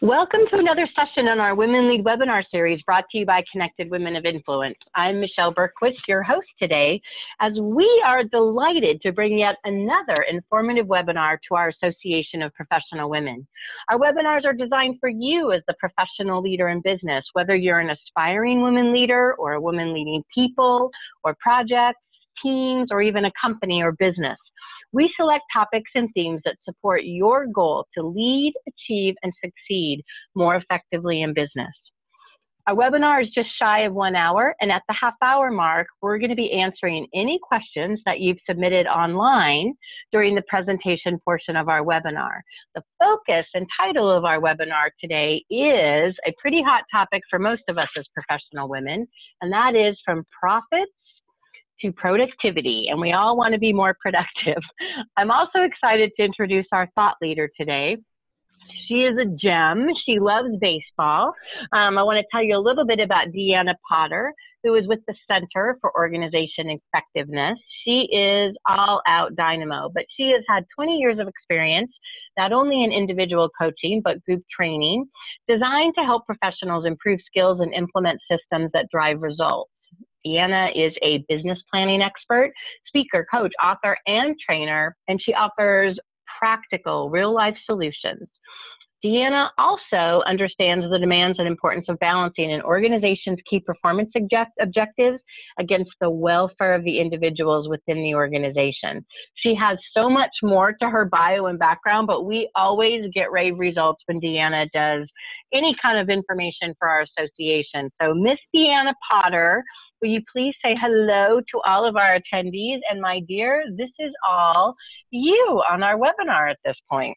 Welcome to another session on our Women Lead webinar series brought to you by Connected Women of Influence. I'm Michelle Bergquist, your host today, as we are delighted to bring yet another informative webinar to our Association of Professional Women. Our webinars are designed for you as the professional leader in business, whether you're an aspiring women leader or a woman leading people or projects, teams, or even a company or business. We select topics and themes that support your goal to lead, achieve, and succeed more effectively in business. Our webinar is just shy of one hour, and at the half hour mark, we're going to be answering any questions that you've submitted online during the presentation portion of our webinar. The focus and title of our webinar today is a pretty hot topic for most of us as professional women, and that is from profits to productivity, and we all want to be more productive. I'm also excited to introduce our thought leader today. She is a gem. She loves baseball. Um, I want to tell you a little bit about Deanna Potter, who is with the Center for Organization Effectiveness. She is all out dynamo, but she has had 20 years of experience, not only in individual coaching, but group training, designed to help professionals improve skills and implement systems that drive results. Deanna is a business planning expert, speaker, coach, author, and trainer, and she offers practical, real life solutions. Deanna also understands the demands and importance of balancing an organization's key performance object objectives against the welfare of the individuals within the organization. She has so much more to her bio and background, but we always get rave results when Deanna does any kind of information for our association. So Miss Deanna Potter Will you please say hello to all of our attendees? And my dear, this is all you on our webinar at this point.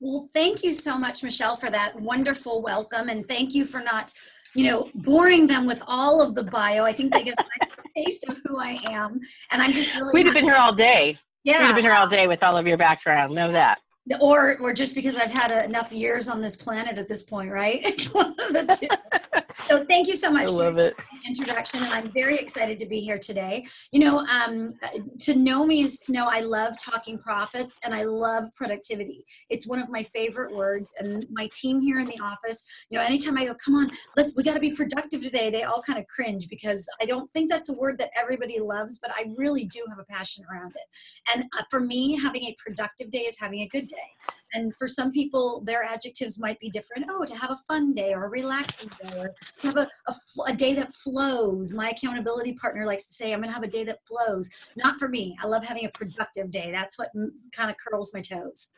Well, thank you so much, Michelle, for that wonderful welcome. And thank you for not, you know, boring them with all of the bio. I think they get a taste of who I am. And I'm just really. We'd have been here all day. Yeah. We'd have been here all day with all of your background. Know that or or just because I've had enough years on this planet at this point, right? One of the two. so thank you so much. I love it. Introduction, and I'm very excited to be here today. You know, um, to know me is to know I love talking profits and I love productivity. It's one of my favorite words, and my team here in the office. You know, anytime I go, come on, let's we got to be productive today. They all kind of cringe because I don't think that's a word that everybody loves, but I really do have a passion around it. And uh, for me, having a productive day is having a good day day. And for some people, their adjectives might be different. Oh, to have a fun day or a relaxing day or have a, a, a day that flows. My accountability partner likes to say, I'm going to have a day that flows. Not for me. I love having a productive day. That's what kind of curls my toes.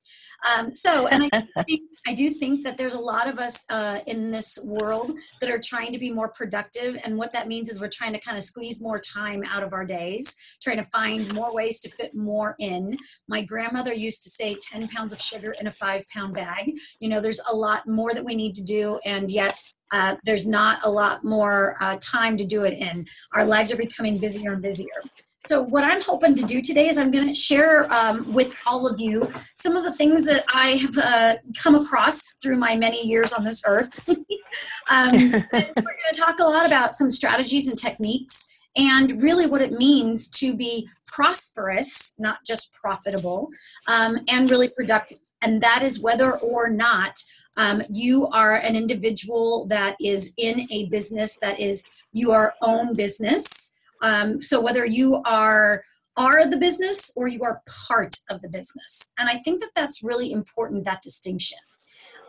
Um, so, and I, think, I do think that there's a lot of us uh, in this world that are trying to be more productive. And what that means is we're trying to kind of squeeze more time out of our days, trying to find more ways to fit more in. My grandmother used to say 10 pounds of sugar in a five pound bag. You know, there's a lot more that we need to do, and yet uh, there's not a lot more uh, time to do it in. Our lives are becoming busier and busier. So, what I'm hoping to do today is I'm going to share um, with all of you some of the things that I have uh, come across through my many years on this earth. um, we're going to talk a lot about some strategies and techniques and really what it means to be prosperous, not just profitable, um, and really productive. And that is whether or not um, you are an individual that is in a business that is your own business. Um, so whether you are are the business or you are part of the business. And I think that that's really important, that distinction.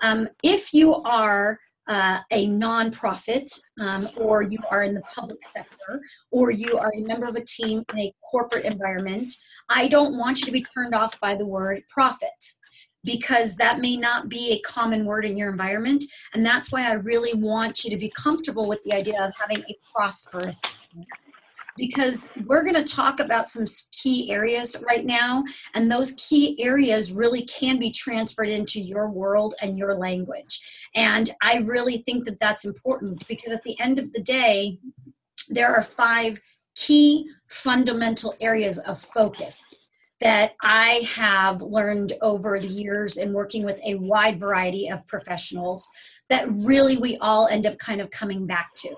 Um, if you are uh, a nonprofit, um, or you are in the public sector, or you are a member of a team in a corporate environment, I don't want you to be turned off by the word profit because that may not be a common word in your environment. And that's why I really want you to be comfortable with the idea of having a prosperous because we're going to talk about some key areas right now, and those key areas really can be transferred into your world and your language. And I really think that that's important because at the end of the day, there are five key fundamental areas of focus that I have learned over the years in working with a wide variety of professionals that really we all end up kind of coming back to.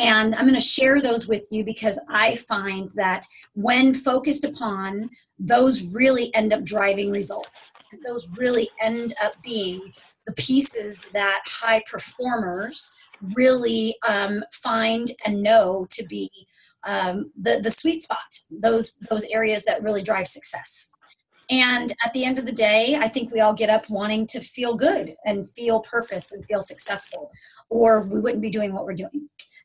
And I'm going to share those with you because I find that when focused upon, those really end up driving results. those really end up being the pieces that high performers really um, find and know to be um, the, the sweet spot, those, those areas that really drive success. And at the end of the day, I think we all get up wanting to feel good and feel purpose and feel successful, or we wouldn't be doing what we're doing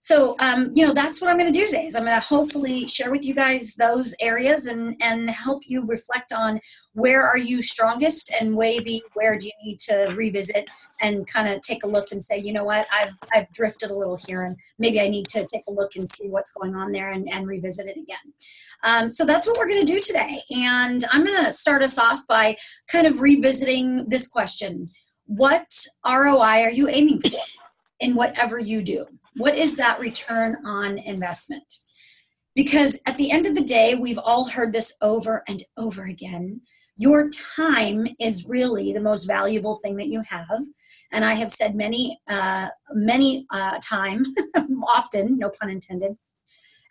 so um, you know that's what i'm going to do today is i'm going to hopefully share with you guys those areas and and help you reflect on where are you strongest and maybe where do you need to revisit and kind of take a look and say you know what? I've i've drifted a little here and maybe i need to take a look and see what's going on there and, and revisit it again. Um, so that's what we're going to do today. And i'm going to start us off by kind of revisiting this question. What roi are you aiming for in whatever you do what is that return on investment? Because at the end of the day, we've all heard this over and over again. Your time is really the most valuable thing that you have. And I have said many, uh, many uh, time, often, no pun intended,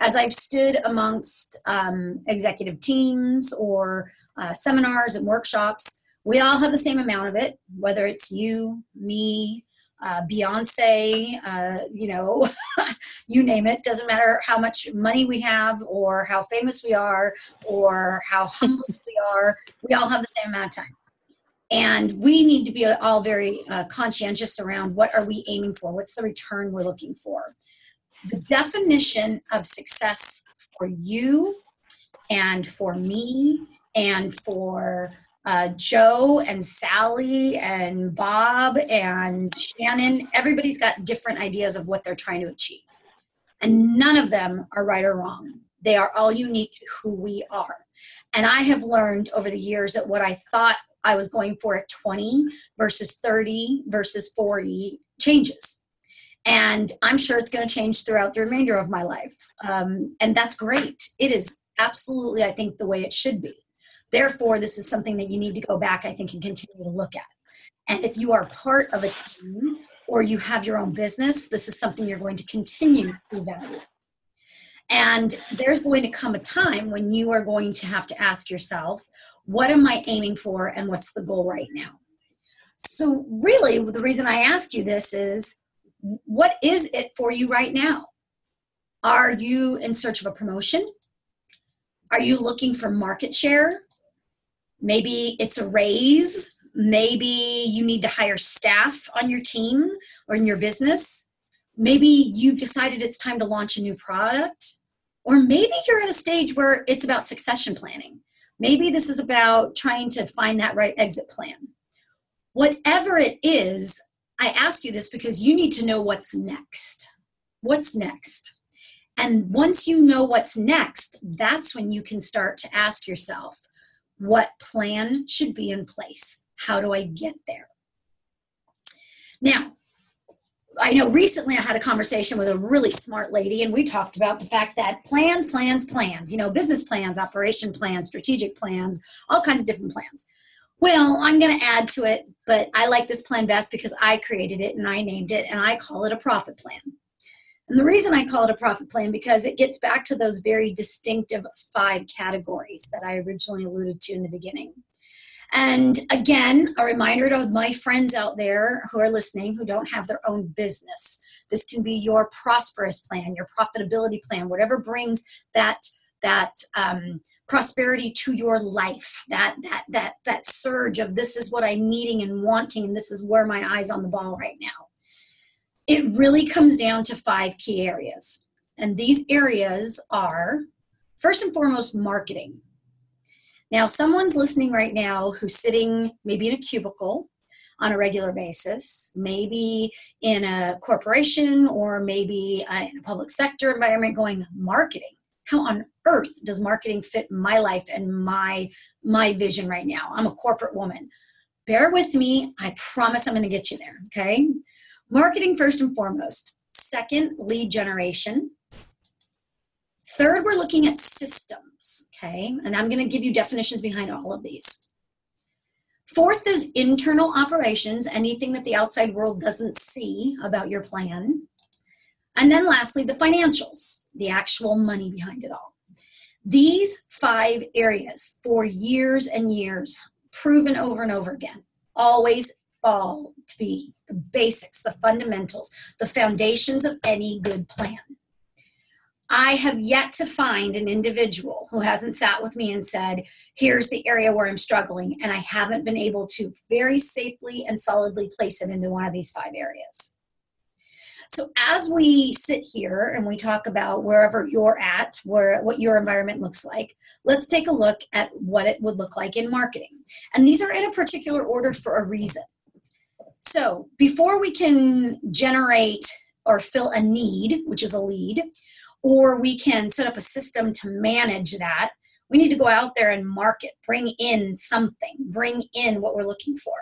as I've stood amongst um, executive teams or uh, seminars and workshops, we all have the same amount of it, whether it's you, me, uh, Beyonce, uh, you know, you name it. Doesn't matter how much money we have or how famous we are or how humble we are. We all have the same amount of time. And we need to be all very uh, conscientious around what are we aiming for? What's the return we're looking for? The definition of success for you and for me and for uh, Joe and Sally and Bob and Shannon, everybody's got different ideas of what they're trying to achieve. And none of them are right or wrong. They are all unique to who we are. And I have learned over the years that what I thought I was going for at 20 versus 30 versus 40 changes. And I'm sure it's going to change throughout the remainder of my life. Um, and that's great. It is absolutely, I think, the way it should be. Therefore, this is something that you need to go back, I think, and continue to look at. And if you are part of a team or you have your own business, this is something you're going to continue to evaluate. And there's going to come a time when you are going to have to ask yourself, what am I aiming for and what's the goal right now? So, really, the reason I ask you this is what is it for you right now? Are you in search of a promotion? Are you looking for market share? Maybe it's a raise. Maybe you need to hire staff on your team or in your business. Maybe you've decided it's time to launch a new product. Or maybe you're at a stage where it's about succession planning. Maybe this is about trying to find that right exit plan. Whatever it is, I ask you this because you need to know what's next. What's next? And once you know what's next, that's when you can start to ask yourself, what plan should be in place? How do I get there? Now, I know recently I had a conversation with a really smart lady, and we talked about the fact that plans, plans, plans, you know, business plans, operation plans, strategic plans, all kinds of different plans. Well, I'm going to add to it, but I like this plan best because I created it and I named it, and I call it a profit plan. And the reason I call it a profit plan because it gets back to those very distinctive five categories that I originally alluded to in the beginning. And again, a reminder to my friends out there who are listening who don't have their own business. This can be your prosperous plan, your profitability plan, whatever brings that that um, prosperity to your life. That that that that surge of this is what I'm needing and wanting, and this is where my eyes on the ball right now it really comes down to five key areas. And these areas are first and foremost marketing. Now, someone's listening right now who's sitting maybe in a cubicle on a regular basis, maybe in a corporation or maybe uh, in a public sector environment going marketing. How on earth does marketing fit my life and my my vision right now? I'm a corporate woman. Bear with me. I promise I'm going to get you there, okay? Marketing first and foremost. Second, lead generation. Third, we're looking at systems, okay? And I'm going to give you definitions behind all of these. Fourth is internal operations, anything that the outside world doesn't see about your plan. And then lastly, the financials, the actual money behind it all. These five areas for years and years proven over and over again, always fall to be the basics, the fundamentals, the foundations of any good plan. I have yet to find an individual who hasn't sat with me and said, here's the area where I'm struggling, and I haven't been able to very safely and solidly place it into one of these five areas. So as we sit here and we talk about wherever you're at, where what your environment looks like, let's take a look at what it would look like in marketing. And these are in a particular order for a reason. So before we can generate or fill a need, which is a lead, or we can set up a system to manage that, we need to go out there and market, bring in something, bring in what we're looking for.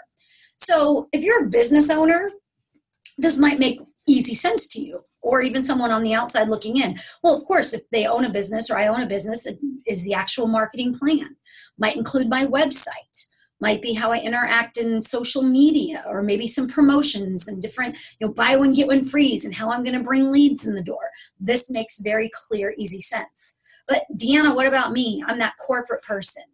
So if you're a business owner, this might make easy sense to you or even someone on the outside looking in. Well of course if they own a business or i own a business it is the actual marketing plan. Might include my website might be how i interact in social media or maybe some promotions and different you know buy one get one frees and how i'm going to bring leads in the door this makes very clear easy sense but deanna what about me i'm that corporate person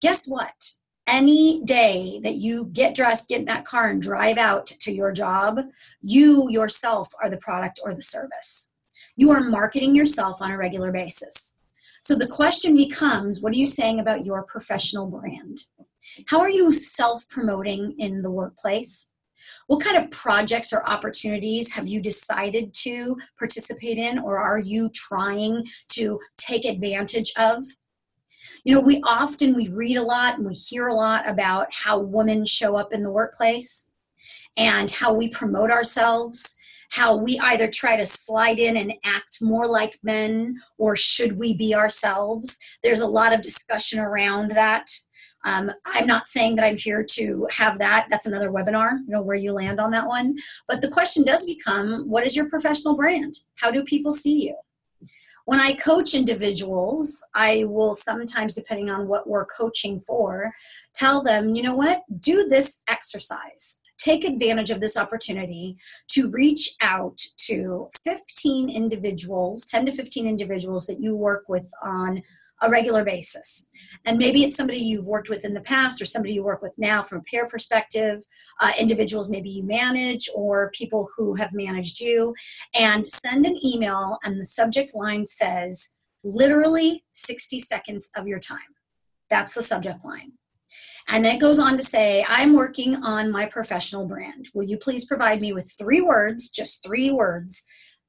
guess what any day that you get dressed, get in that car, and drive out to your job, you yourself are the product or the service. You are marketing yourself on a regular basis. So the question becomes what are you saying about your professional brand? How are you self promoting in the workplace? What kind of projects or opportunities have you decided to participate in, or are you trying to take advantage of? you know we often we read a lot and we hear a lot about how women show up in the workplace and how we promote ourselves how we either try to slide in and act more like men or should we be ourselves there's a lot of discussion around that um, i'm not saying that i'm here to have that. That's another webinar you know where you land on that one. But the question does become what is your professional brand? How do people see you? When I coach individuals, I will sometimes, depending on what we're coaching for, tell them, you know what, do this exercise. Take advantage of this opportunity to reach out to 15 individuals, 10 to 15 individuals that you work with on a regular basis. And maybe it's somebody you've worked with in the past or somebody you work with now from a peer perspective, uh, individuals maybe you manage or people who have managed you, and send an email and the subject line says, literally 60 seconds of your time. That's the subject line. And it goes on to say, I'm working on my professional brand. Will you please provide me with three words, just three words,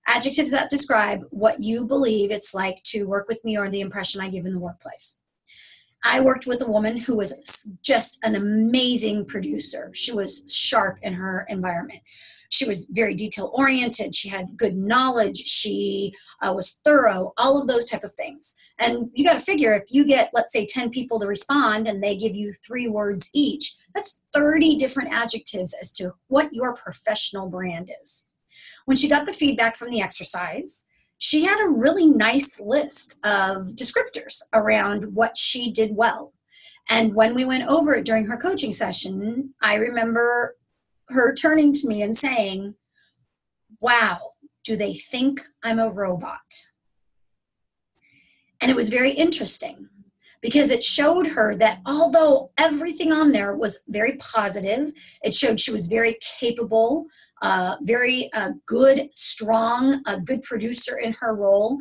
adjectives that describe what you believe it's like to work with me or the impression I give in the workplace. I worked with a woman who was just an amazing producer. She was sharp in her environment. She was very detail oriented. She had good knowledge. She uh, was thorough. All of those type of things. And you got to figure if you get, let's say, ten people to respond and they give you three words each, that's thirty different adjectives as to what your professional brand is. When she got the feedback from the exercise, she had a really nice list of descriptors around what she did well. And when we went over it during her coaching session, I remember her turning to me and saying, Wow, do they think I'm a robot? And it was very interesting because it showed her that although everything on there was very positive, it showed she was very capable, uh, very uh, good, strong, a good producer in her role.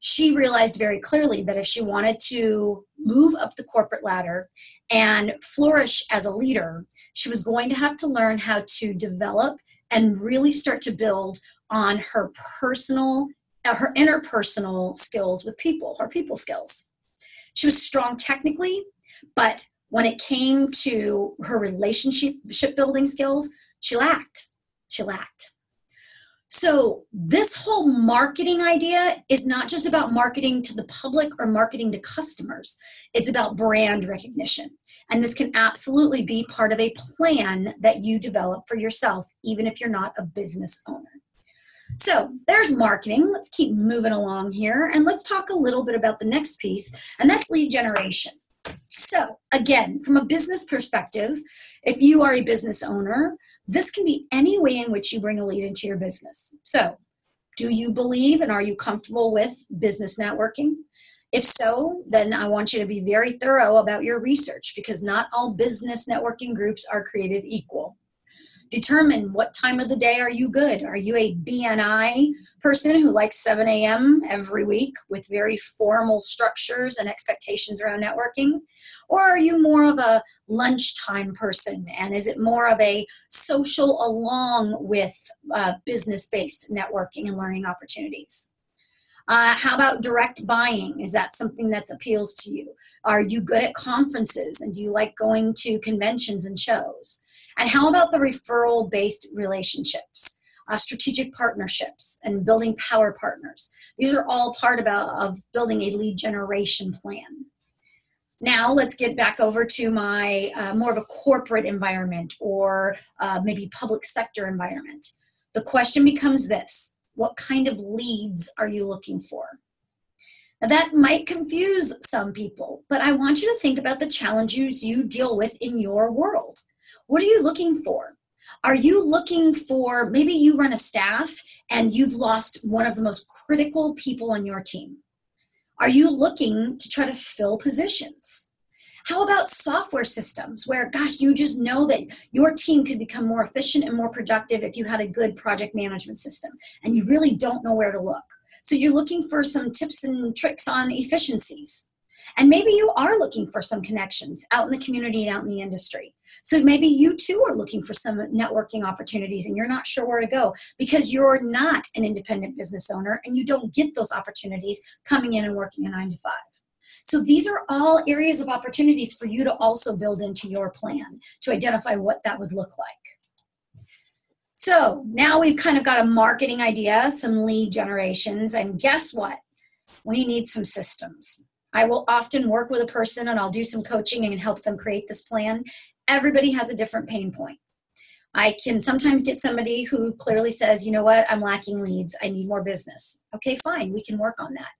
She realized very clearly that if she wanted to move up the corporate ladder and flourish as a leader, she was going to have to learn how to develop and really start to build on her personal, her interpersonal skills with people, her people skills. She was strong technically, but when it came to her relationship building skills, she lacked. She lacked. So, this whole marketing idea is not just about marketing to the public or marketing to customers. It's about brand recognition. And this can absolutely be part of a plan that you develop for yourself, even if you're not a business owner. So there's marketing. Let's keep moving along here and let's talk a little bit about the next piece, and that's lead generation. So, again, from a business perspective, if you are a business owner, this can be any way in which you bring a lead into your business. So, do you believe and are you comfortable with business networking? If so, then I want you to be very thorough about your research because not all business networking groups are created equal. Determine what time of the day are you good. Are you a BNI person who likes 7 a.m. every week with very formal structures and expectations around networking? Or are you more of a lunchtime person? And is it more of a social along with uh, business based networking and learning opportunities? Uh, how about direct buying? Is that something that appeals to you? Are you good at conferences and do you like going to conventions and shows? And how about the referral based relationships? Uh, strategic partnerships and building power partners. These are all part about, of building a lead generation plan. Now let's get back over to my uh, more of a corporate environment or uh, maybe public sector environment. The question becomes this what kind of leads are you looking for? Now, that might confuse some people, but I want you to think about the challenges you deal with in your world. What are you looking for? Are you looking for maybe you run a staff and you've lost one of the most critical people on your team? Are you looking to try to fill positions? How about software systems where, gosh, you just know that your team could become more efficient and more productive if you had a good project management system and you really don't know where to look? So you're looking for some tips and tricks on efficiencies. And maybe you are looking for some connections out in the community and out in the industry. So maybe you too are looking for some networking opportunities and you're not sure where to go because you're not an independent business owner and you don't get those opportunities coming in and working a nine to five. So these are all areas of opportunities for you to also build into your plan to identify what that would look like. So now we've kind of got a marketing idea, some lead generations, and guess what? We need some systems. I will often work with a person and I'll do some coaching and help them create this plan. Everybody has a different pain point. I can sometimes get somebody who clearly says, you know what, I'm lacking leads. I need more business. Okay, fine, we can work on that.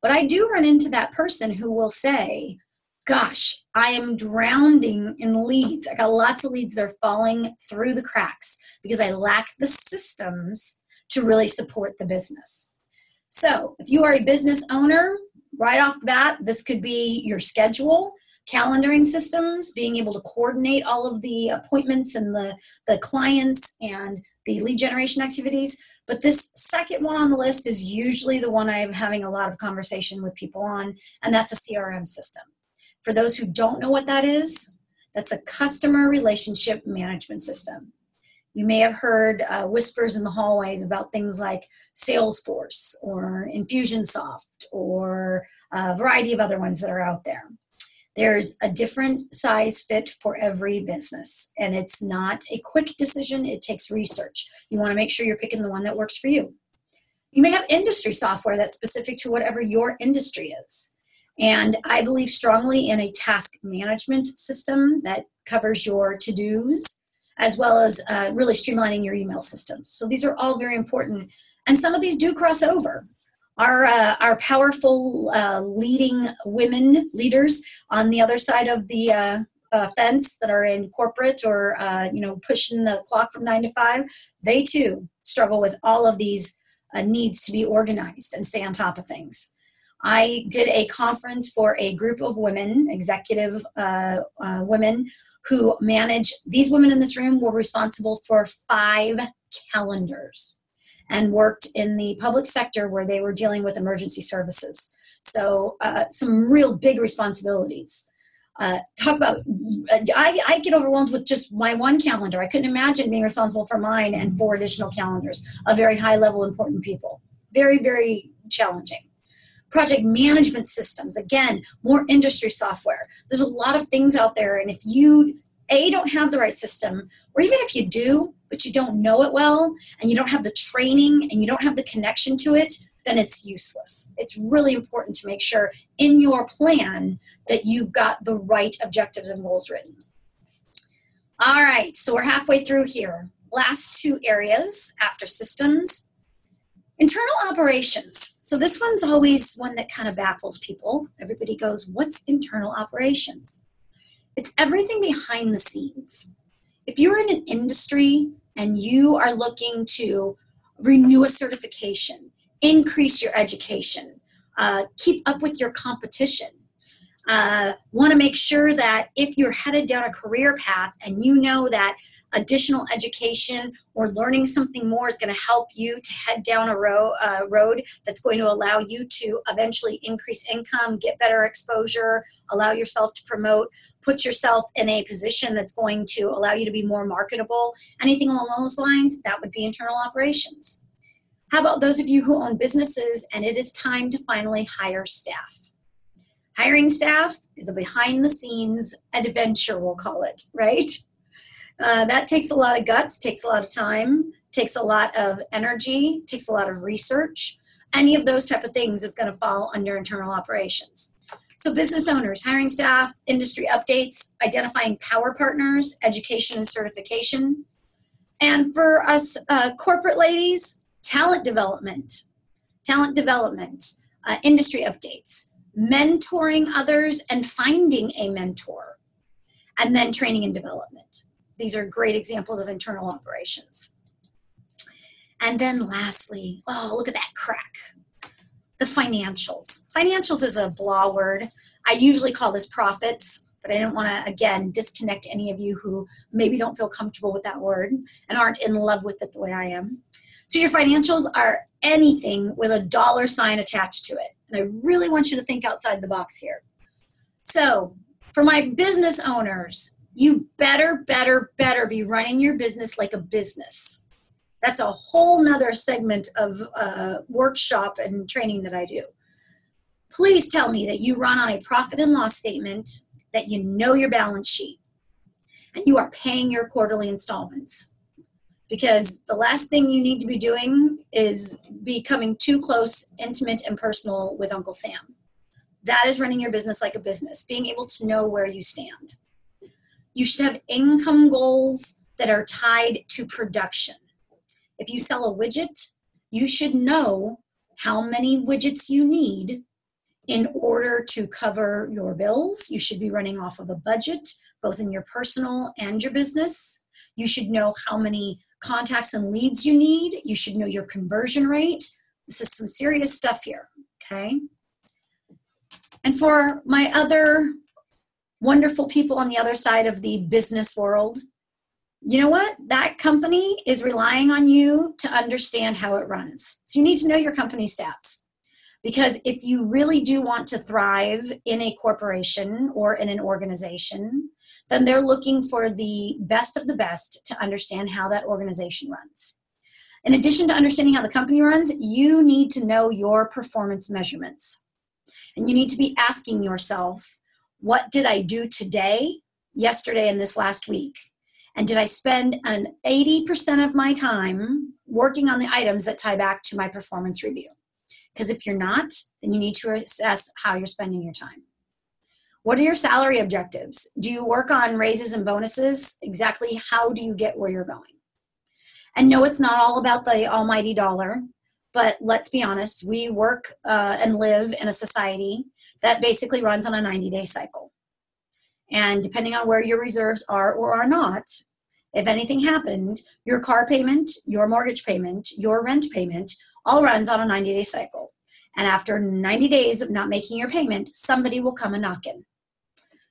But I do run into that person who will say, gosh, I am drowning in leads. I got lots of leads that are falling through the cracks because I lack the systems to really support the business. So, if you are a business owner, right off the bat, this could be your schedule, calendaring systems, being able to coordinate all of the appointments and the, the clients and the lead generation activities. But this second one on the list is usually the one I'm having a lot of conversation with people on, and that's a CRM system. For those who don't know what that is, that's a customer relationship management system. You may have heard uh, whispers in the hallways about things like Salesforce or Infusionsoft or a variety of other ones that are out there. There's a different size fit for every business, and it's not a quick decision. It takes research. You want to make sure you're picking the one that works for you. You may have industry software that's specific to whatever your industry is. And I believe strongly in a task management system that covers your to dos as well as uh, really streamlining your email systems. So these are all very important. And some of these do cross over our uh, our powerful uh, leading women leaders on the other side of the uh, uh fence that are in corporate or uh, you know pushing the clock from nine to five, they too struggle with all of these uh, needs to be organized and stay on top of things. I did a conference for a group of women, executive women, who manage. These women in this room were responsible for five calendars and worked in the public sector where they were dealing with emergency services. So, uh, some real big responsibilities. Uh, talk about, I, I get overwhelmed with just my one calendar. I couldn't imagine being responsible for mine and four additional calendars of very high level important people. Very, very challenging project management systems again more industry software there's a lot of things out there and if you a don't have the right system or even if you do but you don't know it well and you don't have the training and you don't have the connection to it, then it's useless. It's really important to make sure in your plan that you've got the right objectives and goals written. All right, so we're halfway through here. Last two areas after systems. Internal operations. So this one's always one that kind of baffles people. Everybody goes, What's internal operations? It's everything behind the scenes. If you're in an industry and you are looking to renew a certification, increase your education, uh, keep up with your competition. Uh, Want to make sure that if you're headed down a career path and you know that additional education or learning something more is going to help you to head down a ro- uh, road that's going to allow you to eventually increase income, get better exposure, allow yourself to promote, put yourself in a position that's going to allow you to be more marketable, anything along those lines, that would be internal operations. How about those of you who own businesses and it is time to finally hire staff? Hiring staff is a behind the scenes adventure, we'll call it, right? Uh, that takes a lot of guts, takes a lot of time, takes a lot of energy, takes a lot of research. Any of those type of things is going to fall under internal operations. So business owners, hiring staff, industry updates, identifying power partners, education and certification. And for us uh, corporate ladies, talent development, talent development, uh, industry updates, mentoring others and finding a mentor, and then training and development. These are great examples of internal operations. And then lastly, oh, look at that crack. The financials. Financials is a blah word. I usually call this profits, but I don't want to, again, disconnect any of you who maybe don't feel comfortable with that word and aren't in love with it the way I am. So your financials are anything with a dollar sign attached to it. And I really want you to think outside the box here. So for my business owners, you better, better, better be running your business like a business. That's a whole nother segment of uh, workshop and training that I do. Please tell me that you run on a profit and loss statement, that you know your balance sheet, and you are paying your quarterly installments. Because the last thing you need to be doing is becoming too close, intimate, and personal with Uncle Sam. That is running your business like a business, being able to know where you stand. You should have income goals that are tied to production. If you sell a widget, you should know how many widgets you need in order to cover your bills. You should be running off of a budget, both in your personal and your business. You should know how many contacts and leads you need. You should know your conversion rate. This is some serious stuff here, okay? And for my other wonderful people on the other side of the business world, you know what? That company is relying on you to understand how it runs. So you need to know your company stats. Because if you really do want to thrive in a corporation or in an organization, then they're looking for the best of the best to understand how that organization runs. In addition to understanding how the company runs, you need to know your performance measurements. And you need to be asking yourself, what did I do today, yesterday, and this last week? And did I spend an 80% of my time working on the items that tie back to my performance review? Because if you're not, then you need to assess how you're spending your time. What are your salary objectives? Do you work on raises and bonuses? Exactly how do you get where you're going? And no, it's not all about the almighty dollar, but let's be honest, we work uh, and live in a society that basically runs on a 90 day cycle. And depending on where your reserves are or are not, if anything happened, your car payment, your mortgage payment, your rent payment all runs on a 90 day cycle. And after 90 days of not making your payment, somebody will come and knock in.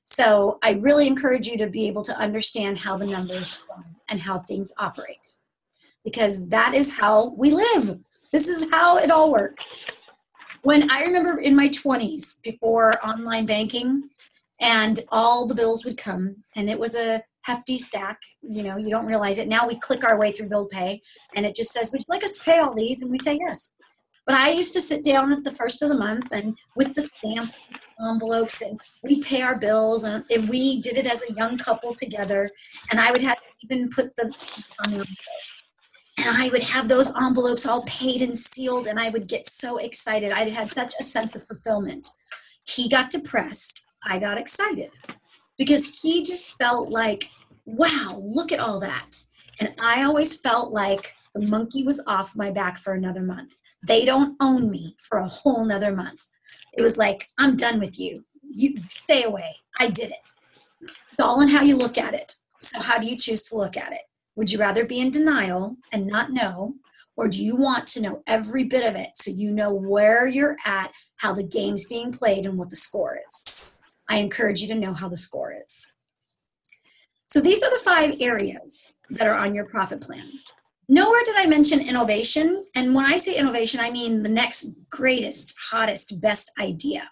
So I really encourage you to be able to understand how the numbers run and how things operate because that is how we live. This is how it all works when I remember in my 20s before online banking and all the bills would come and it was a hefty stack you know you don't realize it. Now we click our way through bill pay and it just says would you like us to pay all these? And we say yes. But i used to sit down at the first of the month and with the stamps envelopes and we'd pay our bills and, we did it as a young couple together. And i would have stephen put the on the envelopes and I would have those envelopes all paid and sealed, and I would get so excited. I had such a sense of fulfillment. He got depressed. I got excited because he just felt like, wow, look at all that. And I always felt like the monkey was off my back for another month. They don't own me for a whole nother month. It was like, I'm done with you. You stay away. I did it. It's all in how you look at it. So, how do you choose to look at it? Would you rather be in denial and not know? Or do you want to know every bit of it so you know where you're at, how the game's being played, and what the score is? I encourage you to know how the score is. So these are the five areas that are on your profit plan. Nowhere did I mention innovation. And when I say innovation, I mean the next greatest, hottest, best idea.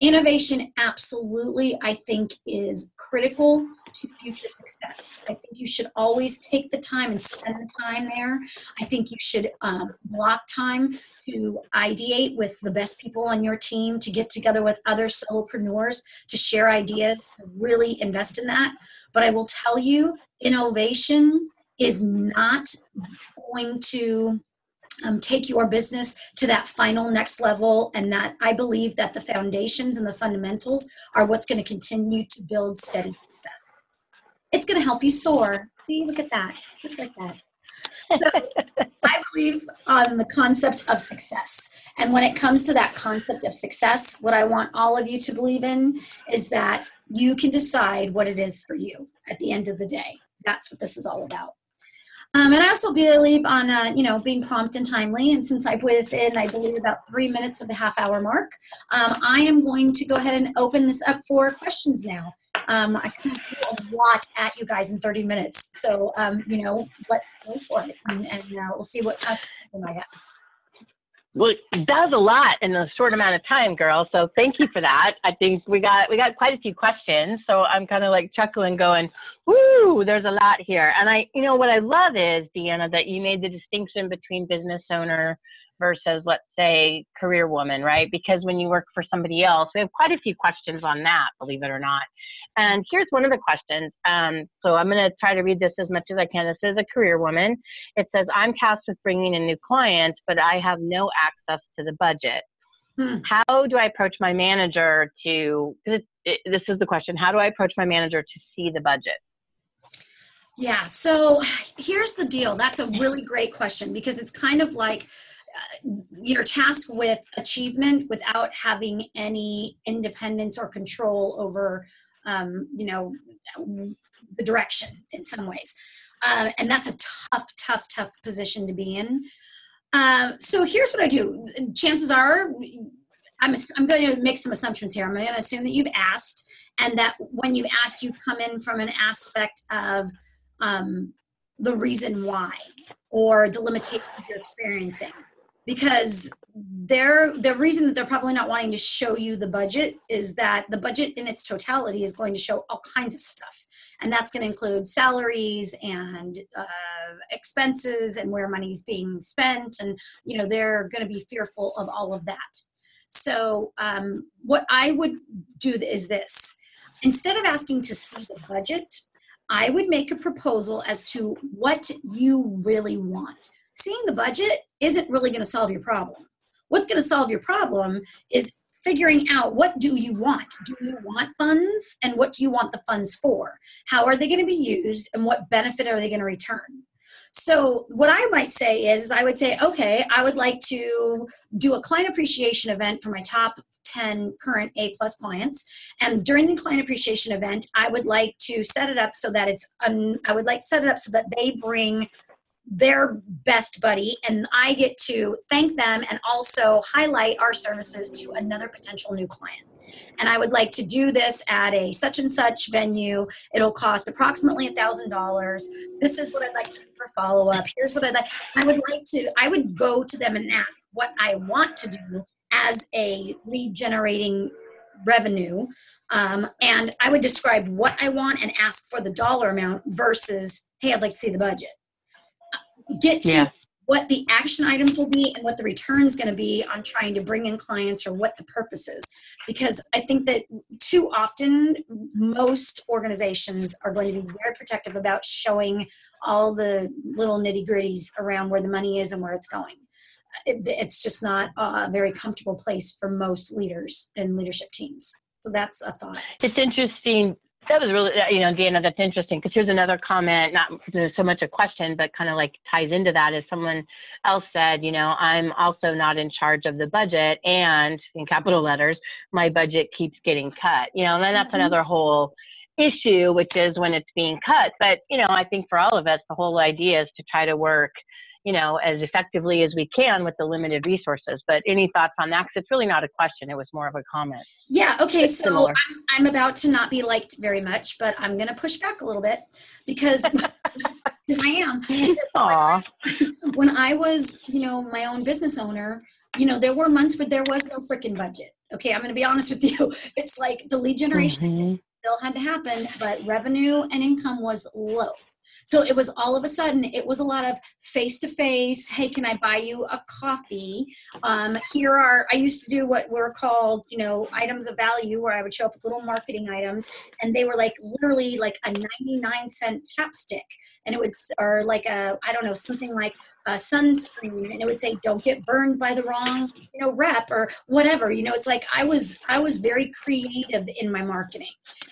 Innovation absolutely, I think, is critical to future success. I think you should always take the time and spend the time there. I think you should um, block time to ideate with the best people on your team, to get together with other solopreneurs, to share ideas, to really invest in that. But I will tell you, innovation is not going to um, take your business to that final next level and that i believe that the foundations and the fundamentals are what's going to continue to build steady it's going to help you soar see look at that just like that so i believe on the concept of success and when it comes to that concept of success what i want all of you to believe in is that you can decide what it is for you at the end of the day that's what this is all about um, and I also believe on, uh, you know, being prompt and timely. And since I'm within, I believe, about three minutes of the half hour mark, um, I am going to go ahead and open this up for questions now. Um, I can do a lot at you guys in 30 minutes. So, um, you know, let's go for it. And, and uh, we'll see what time I have. Well, was a lot in a short amount of time, girl. So thank you for that. I think we got we got quite a few questions. So I'm kind of like chuckling, going, "Woo, there's a lot here." And I, you know, what I love is Deanna that you made the distinction between business owner versus, let's say, career woman, right? Because when you work for somebody else, we have quite a few questions on that, believe it or not. And here's one of the questions. Um, so I'm going to try to read this as much as I can. This is a career woman. It says, I'm tasked with bringing in new clients, but I have no access to the budget. Hmm. How do I approach my manager to, it, it, this is the question, how do I approach my manager to see the budget? Yeah, so here's the deal. That's a really great question because it's kind of like, uh, you're tasked with achievement without having any independence or control over um, you know, the direction in some ways. Uh, and that's a tough, tough, tough position to be in. Uh, so here's what I do. Chances are, I'm, I'm going to make some assumptions here. I'm going to assume that you've asked, and that when you've asked, you've come in from an aspect of um, the reason why or the limitations you're experiencing because they're the reason that they're probably not wanting to show you the budget is that the budget in its totality is going to show all kinds of stuff. And that's going to include salaries and uh, expenses and where money's being spent and you know they're going to be fearful of all of that. So um, what i would do is this. Instead of asking to see the budget i would make a proposal as to what you really want seeing the budget isn't really going to solve your problem. What's going to solve your problem is figuring out what do you want? Do you want funds? And what do you want the funds for? How are they going to be used? And what benefit are they going to return? So what i might say is i would say okay i would like to do a client appreciation event for my top 10 current A plus clients. And during the client appreciation event, I would like to set it up so that it's, um, I would like to set it up so that they bring their best buddy and I get to thank them and also highlight our services to another potential new client. And I would like to do this at a such and such venue. It'll cost approximately a thousand dollars. This is what I'd like to do for follow up. Here's what I'd like. I would like to, I would go to them and ask what I want to do as a lead generating revenue. Um, and I would describe what I want and ask for the dollar amount versus, hey, I'd like to see the budget get to yeah. what the action items will be and what the return is going to be on trying to bring in clients or what the purpose is. Because I think that too often, most organizations are going to be very protective about showing all the little nitty gritties around where the money is and where it's going. It, it's just not a very comfortable place for most leaders and leadership teams. So that's a thought. It's interesting that was really, you know, Deanna, that's interesting because here's another comment, not so much a question, but kind of like ties into that. Is someone else said, you know, I'm also not in charge of the budget, and in capital letters, my budget keeps getting cut. You know, and then that's mm-hmm. another whole issue, which is when it's being cut. But you know, I think for all of us, the whole idea is to try to work you know, as effectively as we can with the limited resources. But any thoughts on that? Because it's really not a question; it was more of a comment. Yeah. Okay. It's so I'm, I'm, about to not be liked very much, but I'm going to push back a little bit because because I am. Aww. When I was, you know, my own business owner, you know, there were months where there was no freaking budget. Okay, I'm going to be honest with you. It's like the lead generation mm-hmm. still had to happen, but revenue and income was low. So it was all of a sudden, it was a lot of face to face. Hey, can I buy you a coffee? Um, here are, I used to do what were called, you know, items of value where I would show up with little marketing items and they were like literally like a 99 cent chapstick. And it would, or like a, I don't know, something like a sunscreen and it would say don't get burned by the wrong you know rep or whatever you know it's like i was i was very creative in my marketing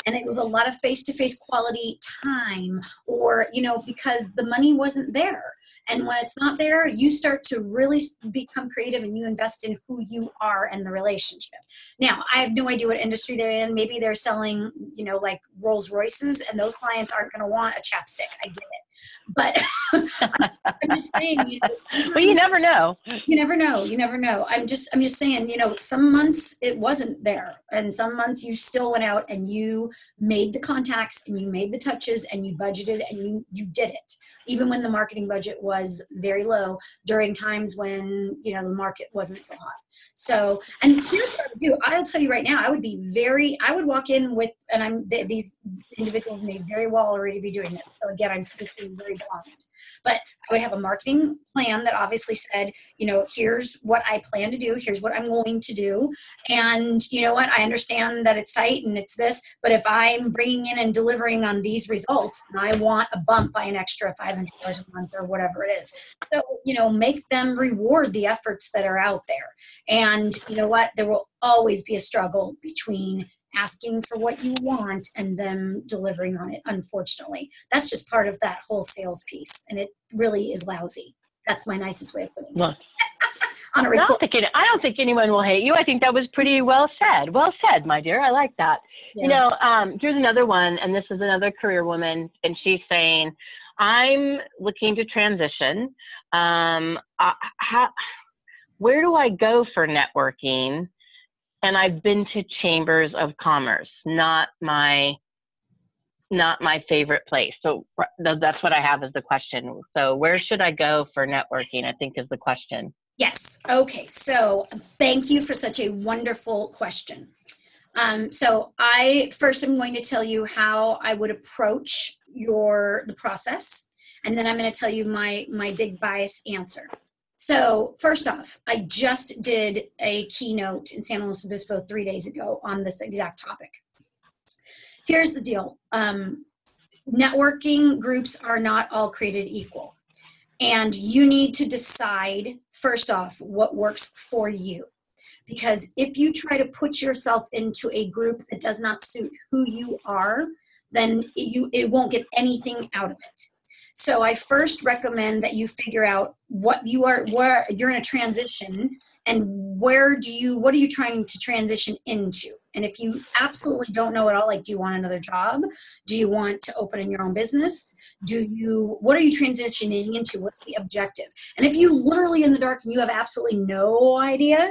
and it was a lot of face-to-face quality time or you know because the money wasn't there and when it's not there, you start to really become creative and you invest in who you are and the relationship. Now, I have no idea what industry they're in. Maybe they're selling, you know, like Rolls Royces, and those clients aren't going to want a chapstick. I get it. But I'm just saying, you know, but you never know. You never know. You never know. I'm just, I'm just saying, you know, some months it wasn't there, and some months you still went out and you made the contacts and you made the touches and you budgeted and you you did it, even when the marketing budget was very low during times when you know the market wasn't so hot. So, and here's what I would do. I'll tell you right now, I would be very, I would walk in with, and I'm, th- these individuals may very well already be doing this. So again, I'm speaking very blind. But I would have a marketing plan that obviously said, you know, here's what I plan to do, here's what I'm going to do. And you know what, I understand that it's tight and it's this, but if I'm bringing in and delivering on these results, and I want a bump by an extra $500 a month or whatever it is. So, you know, make them reward the efforts that are out there. And you know what, there will always be a struggle between asking for what you want and them delivering on it unfortunately that's just part of that whole sales piece and it really is lousy that's my nicest way of putting it on a I don't, think it, I don't think anyone will hate you. I think that was pretty well said. Well said, my dear. I like that. Yeah. You know, um, here's another one, and this is another career woman, and she's saying, "I'm looking to transition. Um, I, how, where do I go for networking?" And I've been to chambers of commerce, not my not my favorite place. So that's what I have as the question. So where should I go for networking? I think is the question. Yes. Okay. So thank you for such a wonderful question. Um, so I first am going to tell you how I would approach your the process, and then I'm going to tell you my my big bias answer. So, first off, I just did a keynote in San Luis Obispo three days ago on this exact topic. Here's the deal um, networking groups are not all created equal. And you need to decide, first off, what works for you. Because if you try to put yourself into a group that does not suit who you are, then you it won't get anything out of it. So I first recommend that you figure out what you are, where you're in a transition and where do you, what are you trying to transition into? And if you absolutely don't know at all, like, do you want another job? Do you want to open in your own business? Do you, what are you transitioning into? What's the objective? And if you literally in the dark and you have absolutely no idea,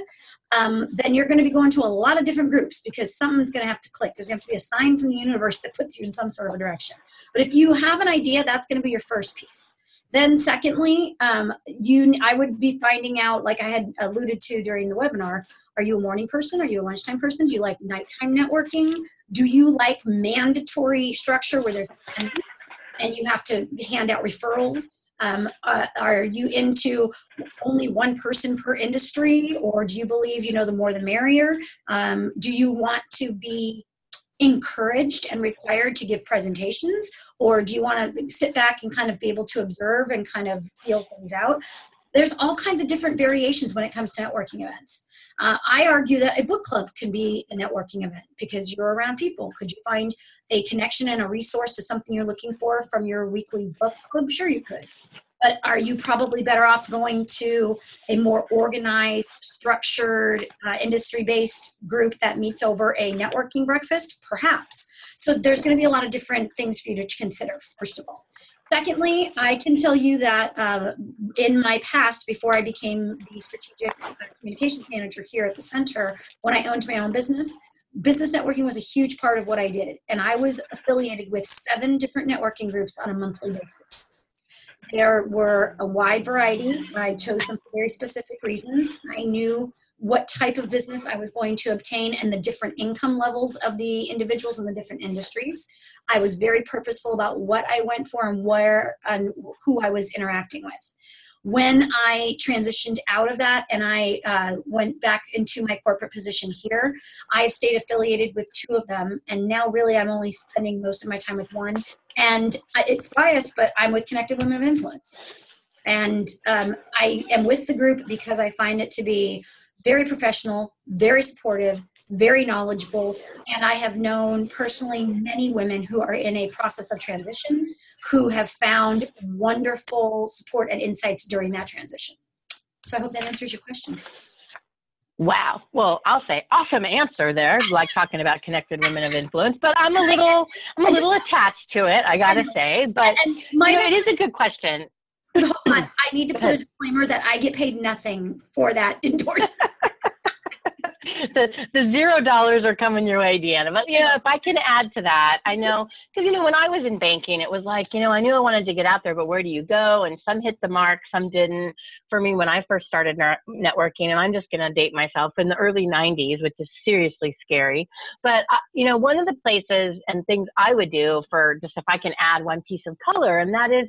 um, then you're going to be going to a lot of different groups because something's going to have to click. There's going to have to be a sign from the universe that puts you in some sort of a direction. But if you have an idea, that's going to be your first piece. Then, secondly, um, you I would be finding out, like I had alluded to during the webinar, are you a morning person? Are you a lunchtime person? Do you like nighttime networking? Do you like mandatory structure where there's and you have to hand out referrals? Um, uh, are you into only one person per industry, or do you believe you know the more the merrier? Um, do you want to be encouraged and required to give presentations, or do you want to sit back and kind of be able to observe and kind of feel things out? There's all kinds of different variations when it comes to networking events. Uh, I argue that a book club can be a networking event because you're around people. Could you find a connection and a resource to something you're looking for from your weekly book club? Sure, you could but are you probably better off going to a more organized, structured, uh, industry based group that meets over a networking breakfast? Perhaps. So there's going to be a lot of different things for you to consider, first of all. Secondly, I can tell you that uh, in my past, before I became the strategic uh, communications manager here at the center, when I owned my own business, business networking was a huge part of what I did. And I was affiliated with seven different networking groups on a monthly basis. There were a wide variety. I chose them for very specific reasons. I knew what type of business I was going to obtain and the different income levels of the individuals in the different industries. I was very purposeful about what I went for and where and who I was interacting with. When I transitioned out of that and I uh, went back into my corporate position here, I've stayed affiliated with two of them, and now really I'm only spending most of my time with one. And it's biased, but I'm with Connected Women of Influence. And um, I am with the group because I find it to be very professional, very supportive, very knowledgeable, and I have known personally many women who are in a process of transition who have found wonderful support and insights during that transition. So I hope that answers your question. Wow. Well, I'll say awesome answer there. Like talking about connected women of influence, but I'm a little, I'm a little attached to it. I gotta say, but you know, it is a good question. But hold on, I need to put a disclaimer that I get paid nothing for that endorsement. The, the zero dollars are coming your way, Deanna. But you know, if I can add to that, I know because you know when I was in banking, it was like you know I knew I wanted to get out there, but where do you go? And some hit the mark, some didn't. For me, when I first started networking, and I'm just going to date myself in the early '90s, which is seriously scary. But uh, you know, one of the places and things I would do for just if I can add one piece of color, and that is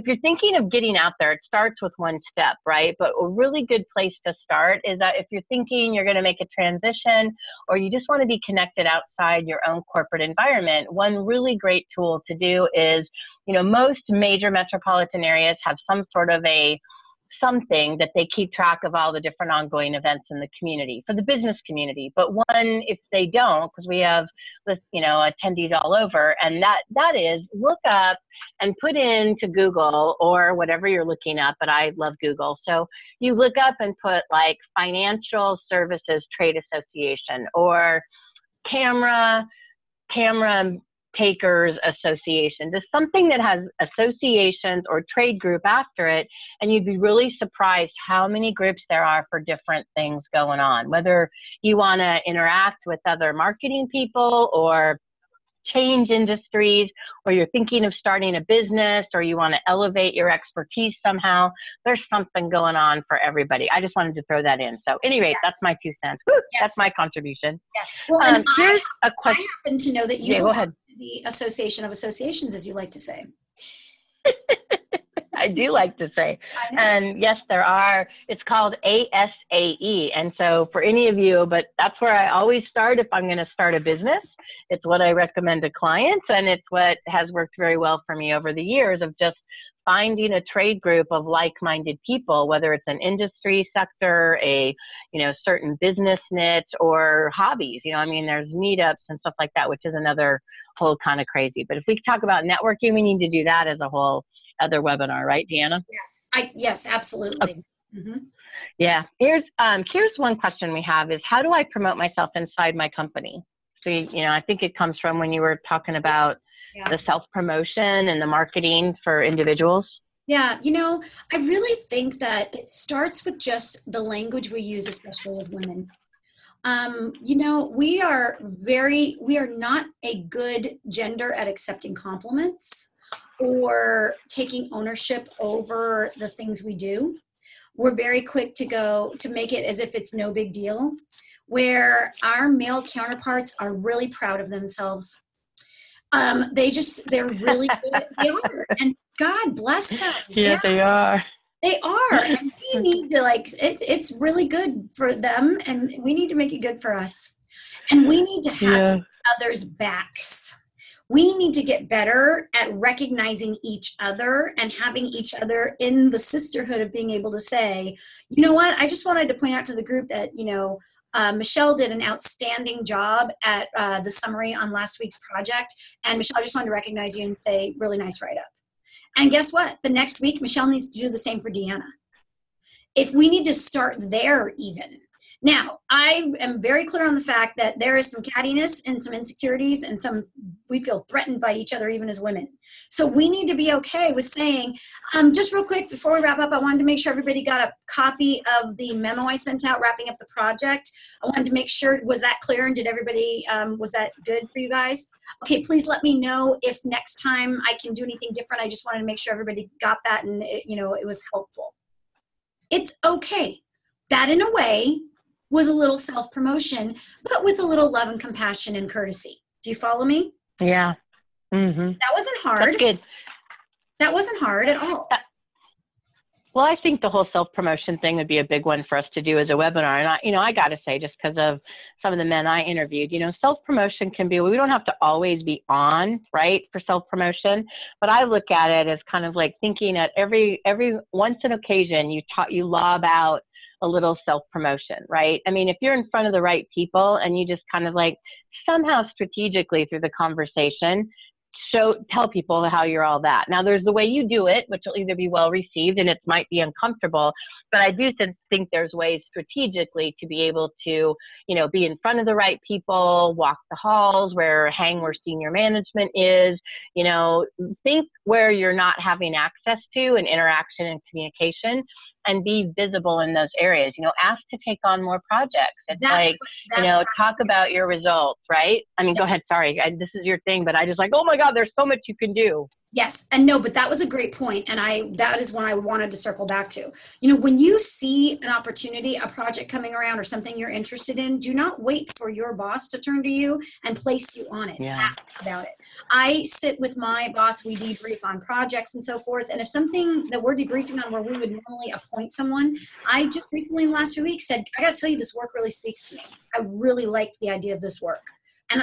if you're thinking of getting out there, it starts with one step, right? But a really good place to start is that if you're thinking you're going to make a transition or you just want to be connected outside your own corporate environment, one really great tool to do is, you know, most major metropolitan areas have some sort of a something that they keep track of all the different ongoing events in the community for the business community. But one, if they don't, because we have you know attendees all over, and that that is look up and put into Google or whatever you're looking up. But I love Google, so you look up and put like Financial Services Trade Association or camera camera takers association just something that has associations or trade group after it and you'd be really surprised how many groups there are for different things going on whether you want to interact with other marketing people or change industries or you're thinking of starting a business or you want to elevate your expertise somehow, there's something going on for everybody. I just wanted to throw that in. So, anyway, yes. that's my two cents. Woo, yes. That's my contribution. Yes. Well, um, here's I, a question. I happen to know that you yeah, go ahead. the Association of Associations, as you like to say. I do like to say. And yes, there are. It's called ASAE. And so for any of you, but that's where I always start if I'm going to start a business. It's what I recommend to clients, and it's what has worked very well for me over the years of just finding a trade group of like-minded people whether it's an industry sector a you know certain business niche or hobbies you know i mean there's meetups and stuff like that which is another whole kind of crazy but if we talk about networking we need to do that as a whole other webinar, right, Deanna? Yes, I, yes, absolutely. Okay. Mm-hmm. Yeah. Here's um, here's one question we have: is how do I promote myself inside my company? So you, you know, I think it comes from when you were talking about yeah. the self promotion and the marketing for individuals. Yeah, you know, I really think that it starts with just the language we use, especially as women. Um, you know, we are very, we are not a good gender at accepting compliments or taking ownership over the things we do. We're very quick to go to make it as if it's no big deal, where our male counterparts are really proud of themselves. Um, they just, they're really good. they are. And God bless them. Yeah, yeah, they are. They are. And we need to, like, it, it's really good for them, and we need to make it good for us. And we need to have yeah. others' backs we need to get better at recognizing each other and having each other in the sisterhood of being able to say, you know what, I just wanted to point out to the group that, you know, uh, Michelle did an outstanding job at uh, the summary on last week's project. And Michelle, I just wanted to recognize you and say, really nice write up. And guess what? The next week, Michelle needs to do the same for Deanna. If we need to start there, even, Now, I am very clear on the fact that there is some cattiness and some insecurities and some we feel threatened by each other even as women. So we need to be okay with saying, um, just real quick before we wrap up, I wanted to make sure everybody got a copy of the memo I sent out wrapping up the project. I wanted to make sure was that clear and did everybody um, was that good for you guys? Okay, please let me know if next time I can do anything different. I just wanted to make sure everybody got that and it, you know it was helpful. It's okay. That in a way was a little self promotion, but with a little love and compassion and courtesy. Do you follow me? Yeah. Mm-hmm. That wasn't hard. That's good. That wasn't hard at all. Well, I think the whole self promotion thing would be a big one for us to do as a webinar. And I, you know, I got to say, just because of some of the men I interviewed, you know, self promotion can be, we don't have to always be on, right, for self promotion. But I look at it as kind of like thinking at every, every once an occasion, you talk, you lob out a little self promotion, right? I mean, if you're in front of the right people and you just kind of like somehow strategically through the conversation show tell people how you're all that. Now there's the way you do it, which will either be well received and it might be uncomfortable, but I do think there's ways strategically to be able to, you know, be in front of the right people, walk the halls, where hang where senior management is, you know, think where you're not having access to and interaction and communication and be visible in those areas. You know, ask to take on more projects. It's that's, like, that's you know, talk about your results, right? I mean, yes. go ahead. Sorry, I, this is your thing, but I just like, oh my God, there's so much you can do. Yes, and no, but that was a great point, and I that is one I wanted to circle back to. You know, when you see an opportunity, a project coming around, or something you're interested in, do not wait for your boss to turn to you and place you on it. Yeah. Ask about it. I sit with my boss. We debrief on projects and so forth. And if something that we're debriefing on where we would normally appoint someone, I just recently in the last few weeks said, I got to tell you, this work really speaks to me. I really like the idea of this work, and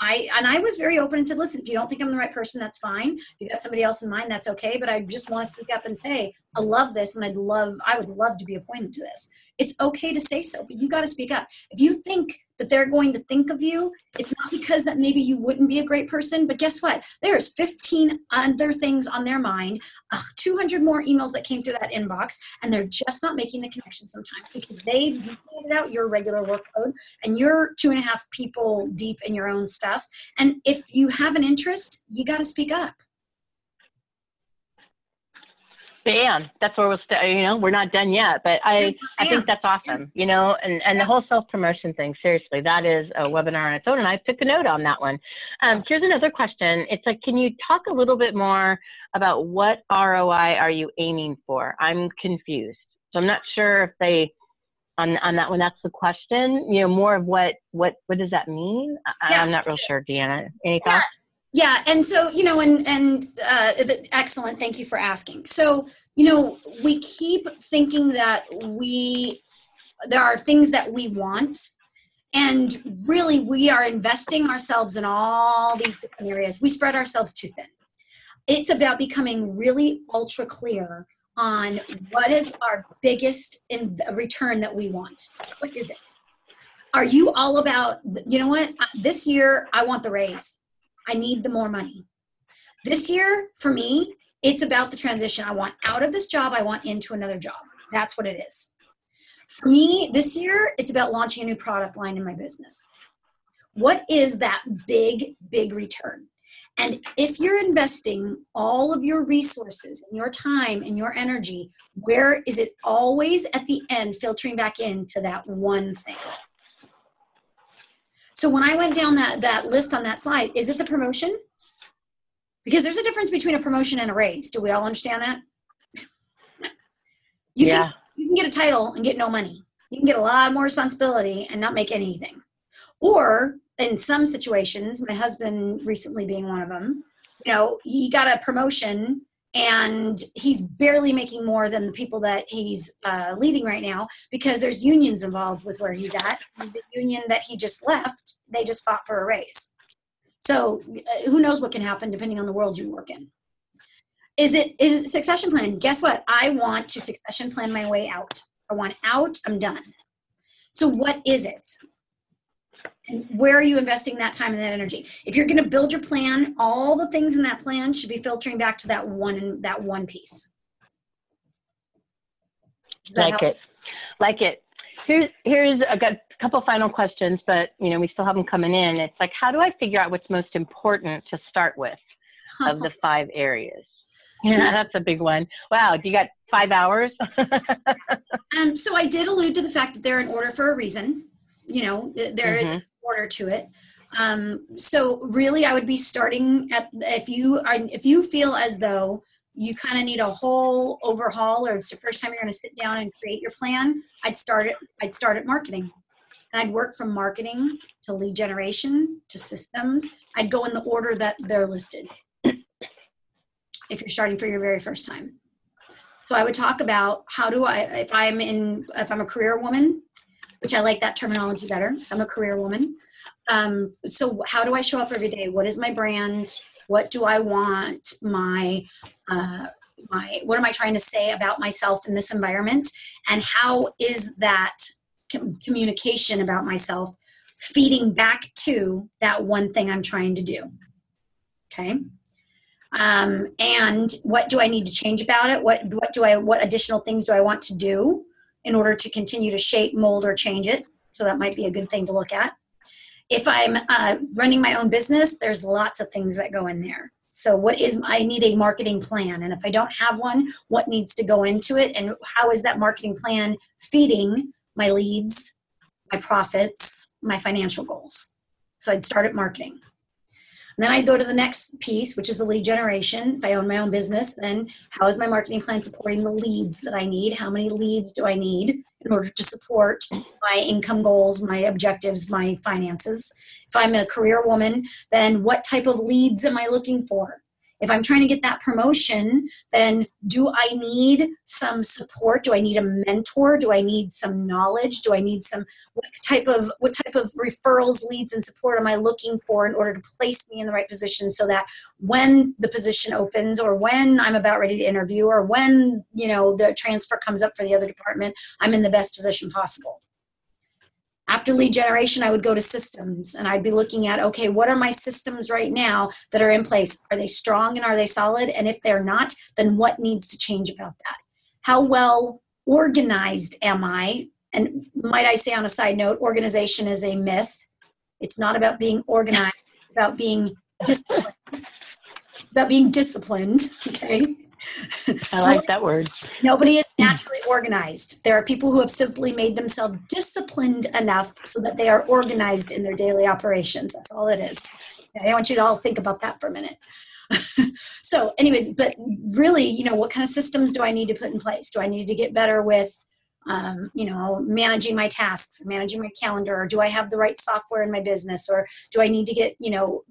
I and I was very open and said, listen, if you don't think I'm the right person, that's fine. If you got somebody else in mind, that's okay. But I just want to speak up and say, I love this and I'd love, I would love to be appointed to this. It's okay to say so, but you got to speak up. If you think that they're going to think of you, it's not because that maybe you wouldn't be a great person, but guess what? There's 15 other things on their mind, uh, 200 more emails that came through that inbox, and they're just not making the connection sometimes because they've figured out your regular workload and you're two and a half people deep in your own stuff. And if you have an interest, you got to speak up. Bam that's where we'll stay you know we're not done yet but i i think that's awesome you know and and the whole self-promotion thing seriously that is a webinar on its own and i took a note on that one. Um, here's another question. It's like can you talk a little bit more about what roi are you aiming for? I'm confused. So i'm not sure if they on on that one that's the question you know more of what what what does that mean? I, i'm not real sure deanna. Any thoughts? yeah yeah and so you know and and uh, excellent thank you for asking. So you know we keep thinking that we there are things that we want and really we are investing ourselves in all these different areas. We spread ourselves too thin. It's about becoming really ultra clear on what is our biggest in return that we want. What is it? Are you all about you know what? This year i want the raise I need the more money. This year, for me, it's about the transition. I want out of this job, I want into another job. That's what it is. For me, this year, it's about launching a new product line in my business. What is that big, big return? And if you're investing all of your resources and your time and your energy, where is it always at the end filtering back into that one thing? So when I went down that, that list on that slide, is it the promotion? Because there's a difference between a promotion and a raise. Do we all understand that? you yeah. Can, you can get a title and get no money. You can get a lot more responsibility and not make anything. Or in some situations, my husband recently being one of them, you know, he got a promotion and he's barely making more than the people that he's uh, leading right now because there's unions involved with where he's at. The union that he just left, they just fought for a raise. So uh, who knows what can happen depending on the world you work in. Is it is it succession plan? Guess what? I want to succession plan my way out. I want out. I'm done. So what is it? And where are you investing that time and that energy if you're going to build your plan all the things in that plan should be filtering back to that one that one piece like it like it Here's here's a couple final questions, but you know we still have them coming in. It's like, how do I figure out what's most important to start with of the five areas? Yeah, that's a big one. Wow, do you got five hours? um, so I did allude to the fact that they're in order for a reason. You know, there mm-hmm. is order to it. Um, so really, I would be starting at if you are if you feel as though you kind of need a whole overhaul, or it's the first time you're going to sit down and create your plan. I'd start it. I'd start at marketing. I'd work from marketing to lead generation to systems. I'd go in the order that they're listed. If you're starting for your very first time. So I would talk about how do I, if I'm in, if I'm a career woman, which I like that terminology better. I'm a career woman. Um, so how do I show up every day? What is my brand? What do I want my uh, my what am I trying to say about myself in this environment? And how is that com- communication about myself feeding back to that one thing I'm trying to do? Okay. Um, and what do I need to change about it? What what do I what additional things do I want to do in order to continue to shape, mold, or change it? So that might be a good thing to look at. If I'm uh, running my own business, there's lots of things that go in there. So, what is I need a marketing plan, and if I don't have one, what needs to go into it, and how is that marketing plan feeding my leads, my profits, my financial goals? So, I'd start at marketing. And then I'd go to the next piece, which is the lead generation. If I own my own business, then how is my marketing plan supporting the leads that I need? How many leads do I need in order to support my income goals, my objectives, my finances? If I'm a career woman, then what type of leads am I looking for? If i'm trying to get that promotion then do i need some support? Do i need a mentor? Do i need some knowledge? Do i need some what type of what type of referrals leads and support am i looking for in order to place me in the right position so that when the position opens or when i'm about ready to interview or when you know the transfer comes up for the other department i'm in the best position possible after lead generation, I would go to systems and I'd be looking at, okay, what are my systems right now that are in place? Are they strong and are they solid? And if they're not, then what needs to change about that? How well organized am I? And might I say on a side note, organization is a myth. It's not about being organized, it's about being disciplined. It's about being disciplined, okay? I like that word. Nobody is naturally organized. There are people who have simply made themselves disciplined enough so that they are organized in their daily operations. That's all it is. I want you to all think about that for a minute. so, anyways, but really, you know, what kind of systems do I need to put in place? Do I need to get better with um, you know, managing my tasks, managing my calendar, or do I have the right software in my business, or do I need to get, you know,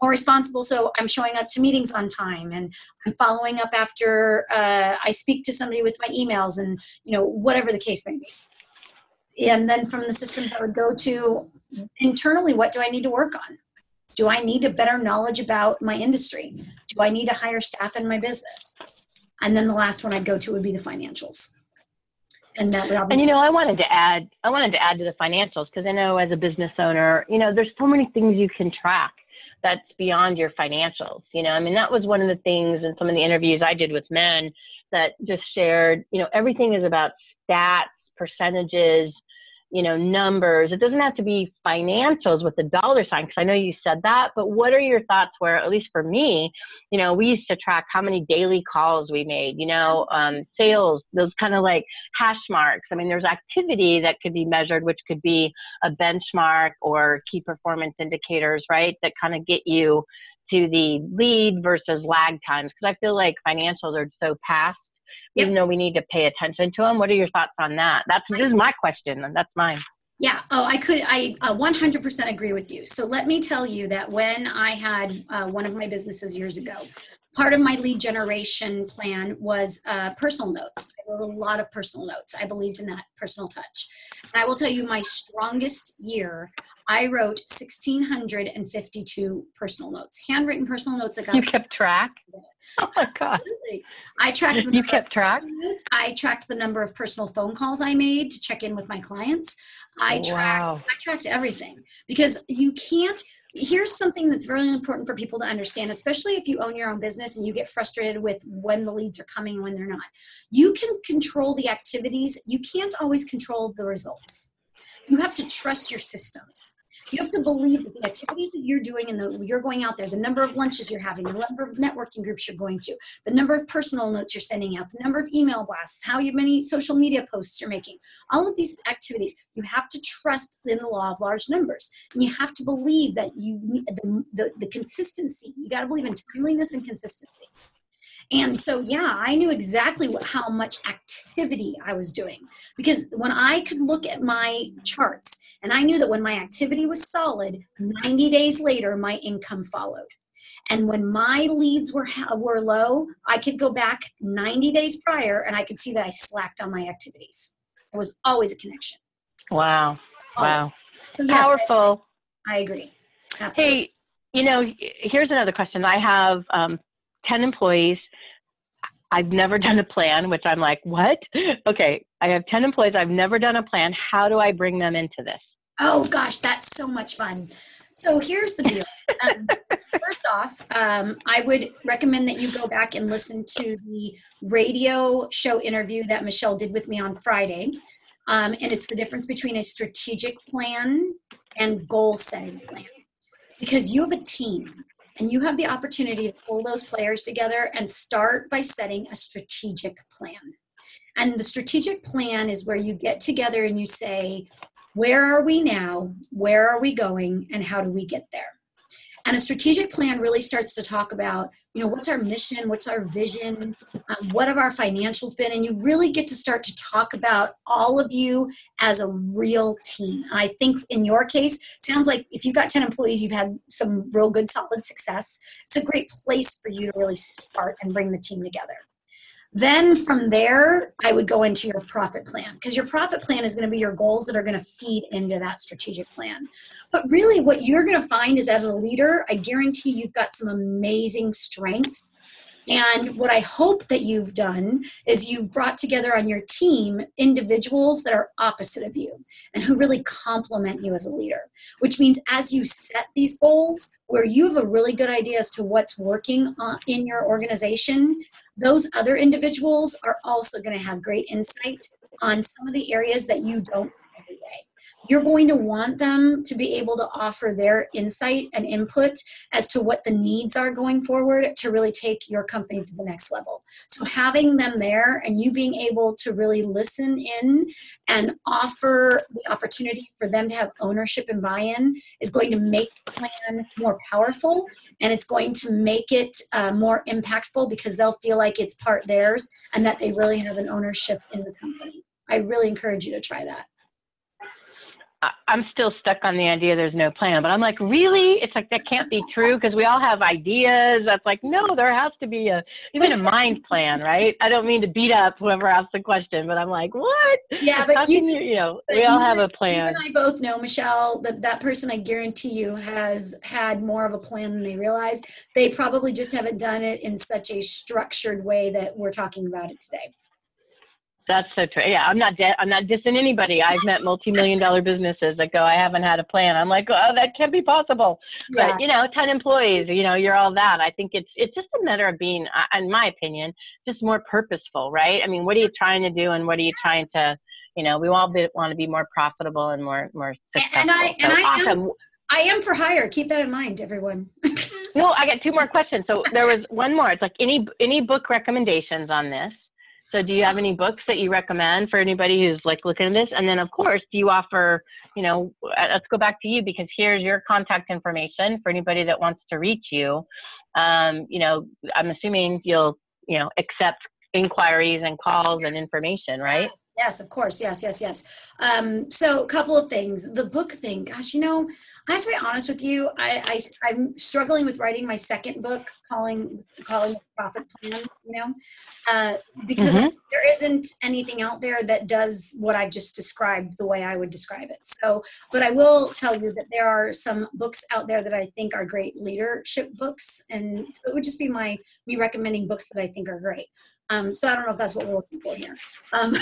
more responsible so I'm showing up to meetings on time and I'm following up after uh, I speak to somebody with my emails and, you know, whatever the case may be. And then from the systems I would go to internally, what do I need to work on? Do I need a better knowledge about my industry? Do I need to hire staff in my business? And then the last one I'd go to would be the financials and that would obviously. And you know, I wanted to add, I wanted to add to the financials because I know as a business owner, you know, there's so many things you can track that's beyond your financials. You know, I mean, that was one of the things in some of the interviews I did with men that just shared, you know, everything is about stats, percentages, you know, numbers. It doesn't have to be financials with the dollar sign, because I know you said that, but what are your thoughts where, at least for me, you know, we used to track how many daily calls we made, you know, um, sales, those kind of like hash marks. I mean, there's activity that could be measured, which could be a benchmark or key performance indicators, right? That kind of get you to the lead versus lag times. Because I feel like financials are so past yep. even though we need to pay attention to them. What are your thoughts on that? That's this is my question, and that's mine. Yeah. Oh, I could. I uh, 100% agree with you. So let me tell you that when I had uh, one of my businesses years ago, part of my lead generation plan was uh, personal notes. I wrote a lot of personal notes. I believed in that personal touch. And I will tell you, my strongest year, I wrote 1,652 personal notes, handwritten personal notes. That got you kept track. Oh my god! I tracked. The you kept track. Notes. I tracked the number of personal phone calls I made to check in with my clients. I tracked. Wow. I tracked everything because you can't here's something that's really important for people to understand, especially if you own your own business and you get frustrated with when the leads are coming and when they're not. You can control the activities, you can't always control the results. You have to trust your systems you have to believe that the activities that you're doing and the you're going out there the number of lunches you're having the number of networking groups you're going to the number of personal notes you're sending out the number of email blasts how many social media posts you're making all of these activities you have to trust in the law of large numbers. And you have to believe that you the, the, the consistency you got to believe in timeliness and consistency and so, yeah, I knew exactly what, how much activity I was doing because when I could look at my charts and I knew that when my activity was solid, 90 days later, my income followed. And when my leads were were low, I could go back 90 days prior and I could see that I slacked on my activities. It was always a connection. Wow. Wow. So yes, Powerful. I, I agree. Absolutely. Hey, you know, here's another question. I have um, 10 employees I've never done a plan, which I'm like, what? Okay, I have 10 employees. I've never done a plan. How do I bring them into this? Oh, gosh, that's so much fun. So here's the deal. Um, first off, um, I would recommend that you go back and listen to the radio show interview that Michelle did with me on Friday. Um, and it's the difference between a strategic plan and goal setting plan. Because you have a team and you have the opportunity to pull those players together and start by setting a strategic plan. And the strategic plan is where you get together and you say, where are we now? Where are we going? And how do we get there? And a strategic plan really starts to talk about, you know, what's our mission? What's our vision? Um, what have our financials been? And you really get to start to talk about all of you as a real team. And I think in your case, sounds like if you've got 10 employees, you've had some real good, solid success. It's a great place for you to really start and bring the team together. Then from there, I would go into your profit plan because your profit plan is going to be your goals that are going to feed into that strategic plan. But really, what you're going to find is as a leader, I guarantee you've got some amazing strengths. And what I hope that you've done is you've brought together on your team individuals that are opposite of you and who really complement you as a leader. Which means as you set these goals, where you have a really good idea as to what's working uh, in your organization, those other individuals are also going to have great insight on some of the areas that you don't. You're going to want them to be able to offer their insight and input as to what the needs are going forward to really take your company to the next level. So, having them there and you being able to really listen in and offer the opportunity for them to have ownership and buy in is going to make the plan more powerful and it's going to make it uh, more impactful because they'll feel like it's part theirs and that they really have an ownership in the company. I really encourage you to try that. I'm still stuck on the idea there's no plan, but I'm like, really? It's like that can't be true because we all have ideas. That's like, no, there has to be a even a mind plan, right? I don't mean to beat up whoever asked the question, but I'm like, what? Yeah, but you, you, you, know, we all have a plan. You and I both know, Michelle, that that person, I guarantee you, has had more of a plan than they realize. They probably just haven't done it in such a structured way that we're talking about it today. That's so true. Yeah, I'm not de- I'm not dissing anybody. I've met multi-million dollar businesses that go, I haven't had a plan. I'm like, oh, that can't be possible. Yeah. But you know, 10 employees, you know, you're all that. I think it's it's just a matter of being, in my opinion, just more purposeful, right? I mean, what are you trying to do, and what are you trying to, you know, we all be, want to be more profitable and more more successful. And I and so I awesome. am I am for hire. Keep that in mind, everyone. no, I got two more questions. So there was one more. It's like any any book recommendations on this? So do you have any books that you recommend for anybody who's like looking at this? And then of course, do you offer, you know, uh, let's go back to you because here's your contact information for anybody that wants to reach you. Um, you know, I'm assuming you'll, you know, accept inquiries and calls and information, right? Yes, yes, of course. Yes, yes, yes. Um, so a couple of things. The book thing, gosh, you know, I have to be honest with you. I, I I'm struggling with writing my second book calling calling profit plan you know? Uh, because mm-hmm. there isn't anything out there that does what i've just described the way i would describe it. So but i will tell you that there are some books out there that i think are great leadership books and so it would just be my me recommending books that i think are great. Um, so i don't know if that's what we're looking for here. Um,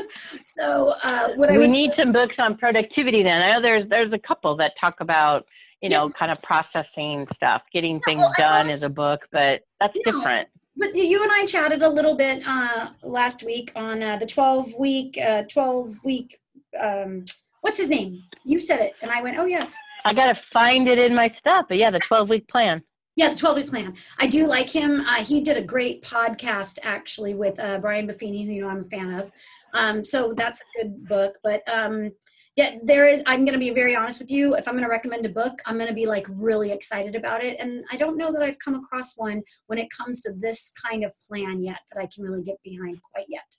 so uh, what we I would, need some books on productivity then. I know there's there's a couple that talk about you know, kind of processing stuff, getting things done is a book, but that's different. But you and I chatted a little bit uh, last week on uh, the 12 week, uh, 12 week, um, what's his name? You said it. And I went, oh, yes. I got to find it in my stuff. But yeah, the 12 week plan. Yeah, the 12 week plan. I do like him. Uh, he did a great podcast actually with uh, Brian Buffini, who you know I'm a fan of. Um, so that's a good book. But um, yeah, there is. I'm going to be very honest with you. If I'm going to recommend a book, I'm going to be like really excited about it. And I don't know that I've come across one when it comes to this kind of plan yet that I can really get behind quite yet.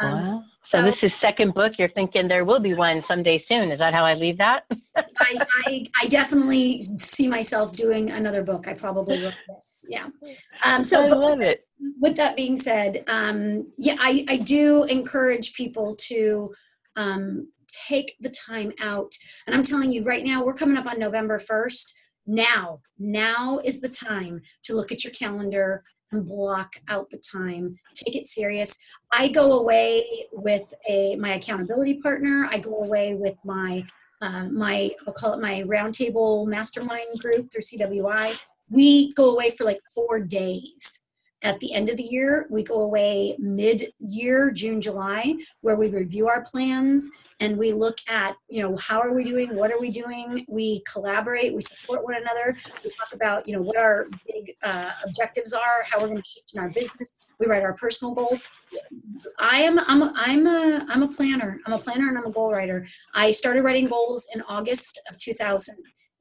Um, wow. So, so, this is second book. You're thinking there will be one someday soon. Is that how I leave that? I, I, I, definitely see myself doing another book. I probably will. Yes. Yeah. Um, so I love it. With that being said, um, yeah, I, I do encourage people to um, take the time out. And I'm telling you right now, we're coming up on November 1st. Now, now is the time to look at your calendar and block out the time. Take it serious. I go away with a my accountability partner. I go away with my uh, my i'll call it my roundtable mastermind group through cwi we go away for like four days. At the end of the year we go away mid-year june july where we review our plans and we look at you know how are we doing? What are we doing? We collaborate we support one another. We talk about you know what our big uh, objectives are how we're going to shift in our business. We write our personal goals. I am i'm a, i'm a i'm a planner. I'm a planner and i'm a goal writer. I started writing goals in august of 2000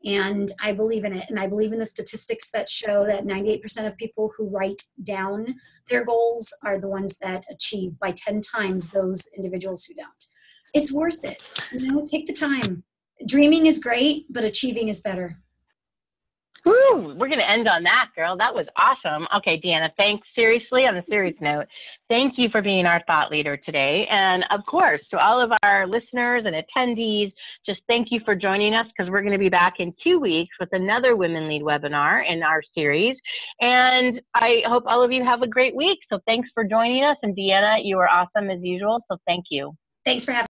and I believe in it. And I believe in the statistics that show that 98% of people who write down their goals are the ones that achieve by 10 times those individuals who don't. It's worth it. You know, take the time. Dreaming is great, but achieving is better. Woo, we're going to end on that, girl. That was awesome. Okay, Deanna, thanks. Seriously, on a serious note, thank you for being our thought leader today. And of course, to all of our listeners and attendees, just thank you for joining us because we're going to be back in two weeks with another Women Lead webinar in our series. And I hope all of you have a great week. So thanks for joining us. And Deanna, you are awesome as usual. So thank you. Thanks for having